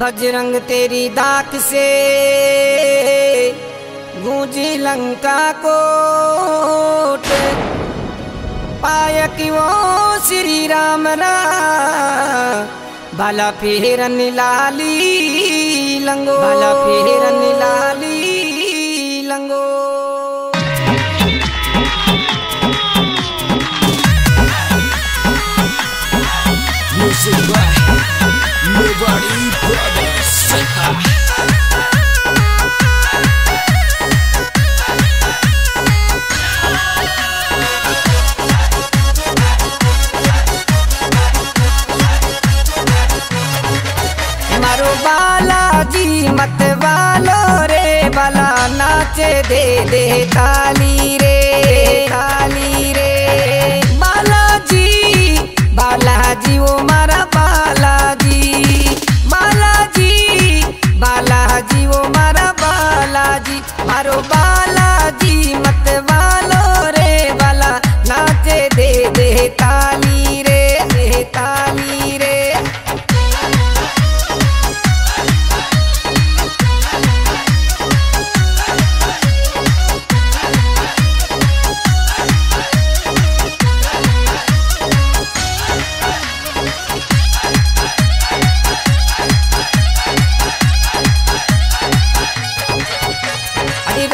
बजरंग तेरी दाक से। गूंजी लंका कोट। पाय कि वो श्री राम भला फेरन लाली लंगो भला फेरन लाली नाच दे दे ताली रे।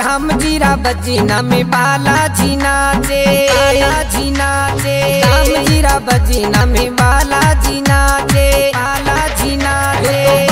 हम जीरा बजीना में जीना नाचे। बालाजी नाचे। हम जीरा बजीना में बालाजी नाचे। बालाजी नाचे।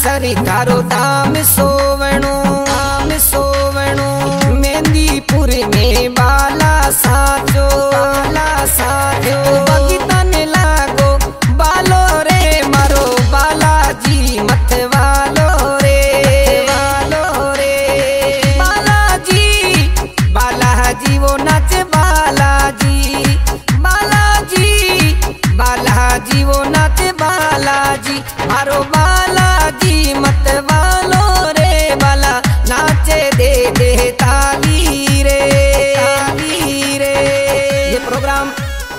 सरी थारो धाम सोवणो धाम सोवणो। मेंदीपुर में बा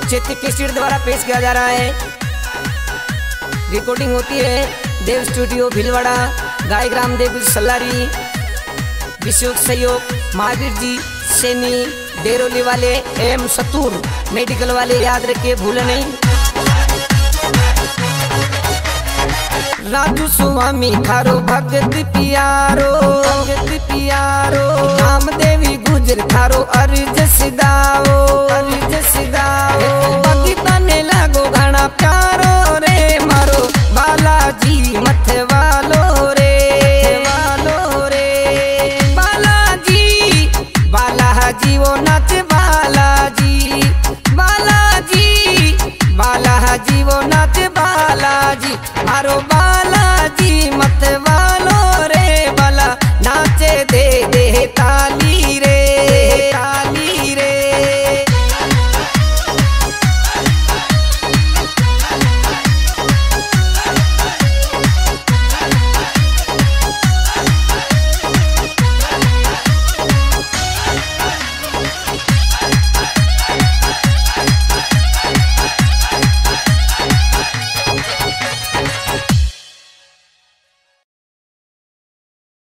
क्षेत्र के स्टेट द्वारा पेश किया जा रहा है। रिकॉर्डिंग होती है देव स्टूडियो, भिलवाड़ा गायक रामदेव सल्लारी विश्व सहयोग, महावीर जी सैनी डेरोली वाले, एम सतूर, मेडिकल वाले, याद रखिए, भूल नहीं। राजू स्वामी थारो भगत प्यारो भगत प्यारो। राम देवी गुजर, थारो अर्ज़ सिदाओ अर्ज़ सिदाओ भगता ने लागो घना प्यारो रे, मारो बालाजी मथे बालाजी बालाजी वो